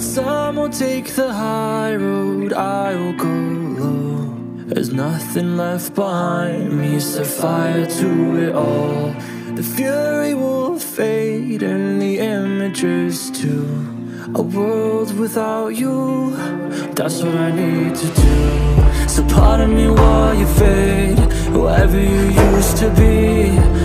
some will take the high road, I will go low. There's nothing left behind me, set fire to it all. The fury will fade and the images too. A world without you, that's what I need to do. So pardon me while you fade, whoever you used to be.